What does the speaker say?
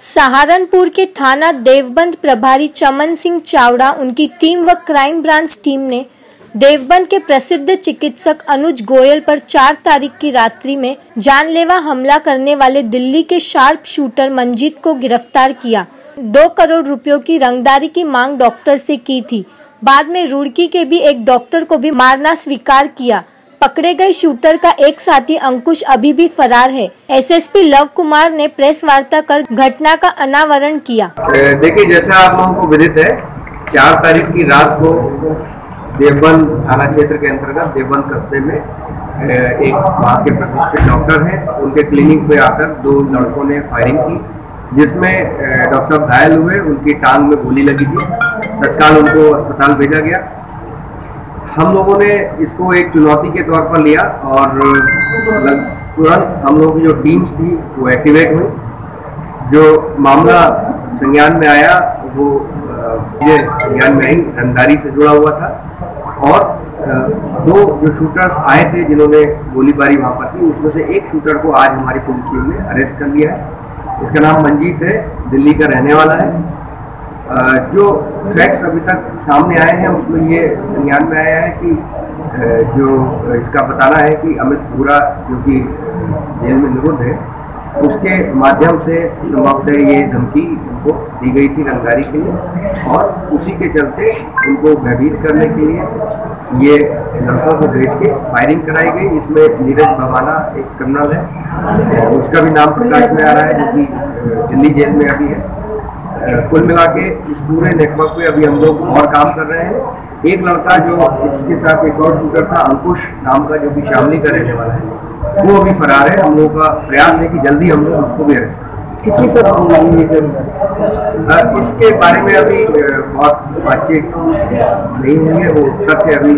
सहारनपुर के थाना देवबंद प्रभारी चमन सिंह चावड़ा, उनकी टीम व क्राइम ब्रांच टीम ने देवबंद के प्रसिद्ध चिकित्सक अनुज गोयल पर 4 तारीख की रात्रि में जानलेवा हमला करने वाले दिल्ली के शार्प शूटर मंजीत को गिरफ़्तार किया। दो करोड़ रुपयों की रंगदारी की मांग डॉक्टर से की थी। बाद में रुड़की के भी एक डॉक्टर को भी मारना स्वीकार किया। पकड़े गए शूटर का एक साथी अंकुश अभी भी फरार है। एसएसपी लव कुमार ने प्रेस वार्ता कर घटना का अनावरण किया। देखिए, जैसा आप लोगों को विदित है, चार तारीख की रात को देवबंद थाना क्षेत्र के अंतर्गत देवबंद कस्बे में एक वहाँ के प्रतिष्ठित डॉक्टर हैं। उनके क्लिनिक पे आकर दो लड़कों ने फायरिंग की, जिसमें डॉक्टर साहब घायल हुए, उनकी टांग में गोली लगी थी। तत्काल उनको अस्पताल भेजा गया। हम लोगों ने इसको एक चुनौती के तौर पर लिया और तुरंत हम लोगों की जो टीम्स थी, वो एक्टिवेट हुई। जो मामला संज्ञान में आया, वो ये संज्ञान में आई रंगदारी से जुड़ा हुआ था। और दो जो शूटर्स आए थे जिन्होंने गोलीबारी वहाँ पर की, उसमें से एक शूटर को आज हमारी पुलिस टीम ने अरेस्ट कर लिया है। इसका नाम मंजीत है, दिल्ली का रहने वाला है। जो फैक्ट्स अभी तक सामने आए हैं, उसमें ये संज्ञान में आया है कि जो इसका बताना है कि अमित पूरा जो कि जेल में निरुद्ध है उसके माध्यम से संभवतः ये धमकी उनको दी गई थी रंगदारी के लिए। और उसी के चलते उनको भयभीत करने के लिए ये लड़कों को भेज के फायरिंग कराई गई। इसमें नीरज भवाना एक क्रिमिनल है। उसका भी नाम प्रकाश में आ रहा है, जो कि दिल्ली जेल में अभी है। कुल मिला के इस पूरे नेटवर्क पे अभी हम लोग और काम कर रहे हैं। एक लड़का जो इसके साथ एक और शूटर था, अंकुश नाम का, जो कि शामली का रहने वाला है। वो अभी फरार है। हम लोगों का प्रयास है कि जल्दी हम लोग उसको भी अरेस्ट कितनी सर इसके बारे में अभी बहुत बातचीत नहीं हुई है। वो तथ्य अभी